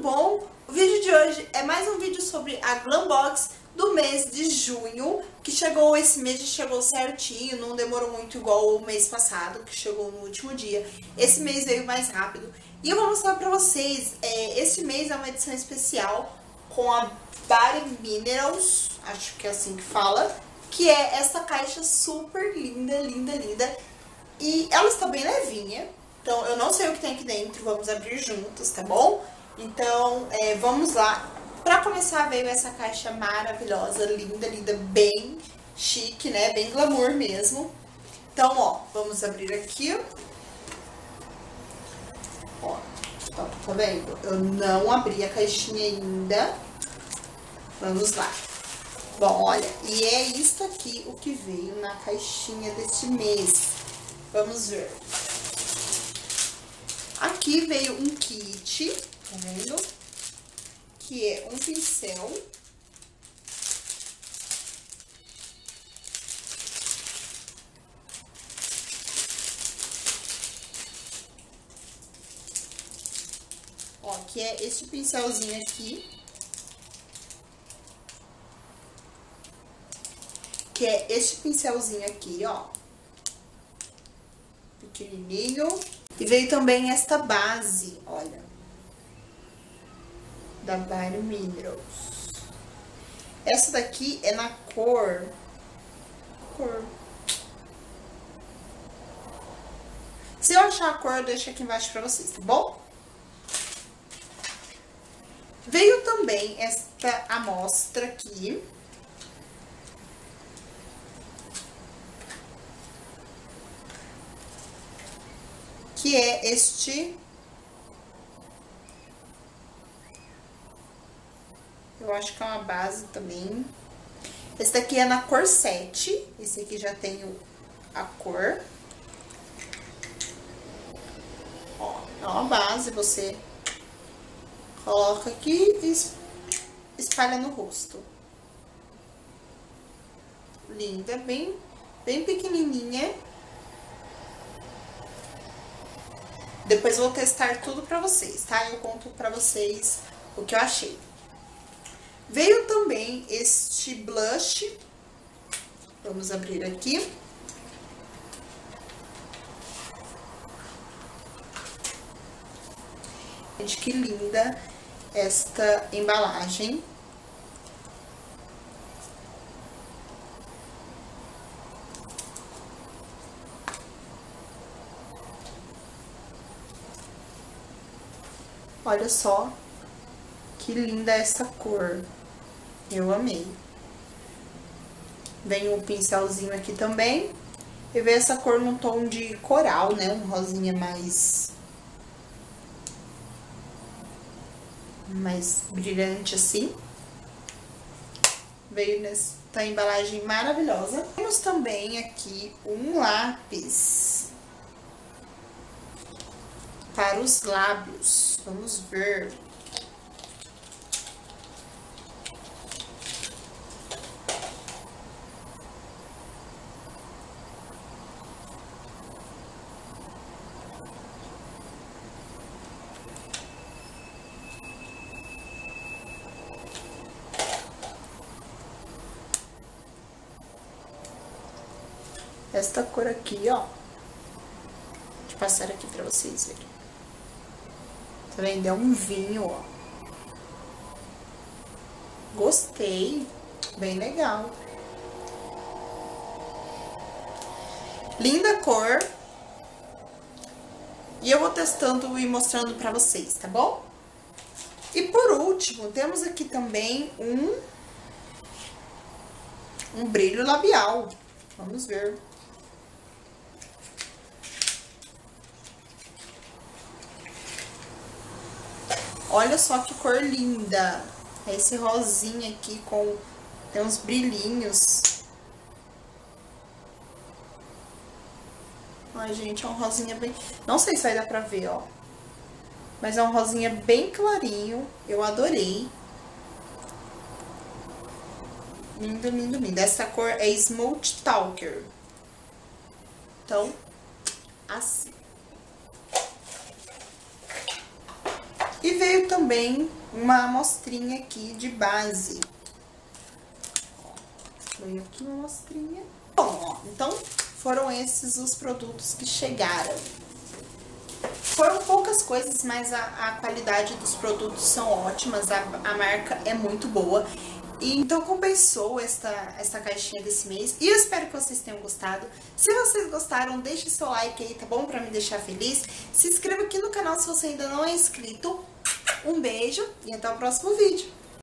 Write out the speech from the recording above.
tudo bom? O vídeo de hoje é mais um vídeo sobre a Glambox do mês de junho, que chegou esse mês, chegou certinho, não demorou muito igual o mês passado, que chegou no último dia. Esse mês veio mais rápido. E eu vou mostrar pra vocês, é, esse mês é uma edição especial com a Body Minerals, acho que é assim que fala, que é essa caixa super linda, linda, linda. E ela está bem levinha, então eu não sei o que tem aqui dentro, vamos abrir juntos, tá bom? Então, é, vamos lá. Pra começar, veio essa caixa maravilhosa, linda, linda, bem chique, né? Bem glamour mesmo. Então, ó, vamos abrir aqui. Ó, tá, tá vendo? Eu não abri a caixinha ainda. Vamos lá. Bom, olha, e é isso aqui o que veio na caixinha deste mês. Vamos ver. Aqui veio um kit, tá vendo? Que é um pincel. Ó, que é esse pincelzinho aqui. Que é esse pincelzinho aqui, ó. Pequenininho. E veio também esta base, olha. Da Bio Minerals. Essa daqui é na cor... Cor... Se eu achar a cor, eu deixo aqui embaixo pra vocês, tá bom? Veio também esta amostra aqui. Que é este... Eu acho que é uma base também. Esse daqui é na cor 7. Esse aqui já tem a cor. Ó, é uma base, você Coloca aqui e espalha no rosto. Linda, bem, bem pequenininha. Depois vou testar tudo pra vocês, tá? Eu conto pra vocês o que eu achei. Veio também este blush. Vamos abrir aqui. Gente, que linda esta embalagem. Olha só que linda essa cor. Eu amei. Vem um pincelzinho aqui também. E vem essa cor num tom de coral, né? Um rosinha mais mais brilhante assim. Veio nessa embalagem maravilhosa. Temos também aqui um lápis para os lábios. Vamos ver. Esta cor aqui, ó. Vou passar aqui pra vocês verem. Tá vendo? É um vinho, ó. Gostei. Bem legal. Linda cor. E eu vou testando e mostrando pra vocês, tá bom? E por último, temos aqui também um, um brilho labial. Vamos ver. Olha só que cor linda. É esse rosinha aqui com... Tem uns brilhinhos. Ai, gente, é um rosinha bem... Não sei se vai dar pra ver, ó. Mas é um rosinha bem clarinho. Eu adorei. Lindo, lindo, lindo. Essa cor é Smooth Talker. Então, assim. E veio também uma amostrinha aqui de base. Veio aqui uma amostrinha. Bom, ó, então foram esses os produtos que chegaram. Foram poucas coisas, mas a, a qualidade dos produtos são ótimas, a, a marca é muito boa. E, então compensou esta, esta caixinha desse mês. E eu espero que vocês tenham gostado. Se vocês gostaram, deixe seu like aí, tá bom? Pra me deixar feliz. Se inscreva aqui no canal se você ainda não é inscrito. Um beijo e até o próximo vídeo.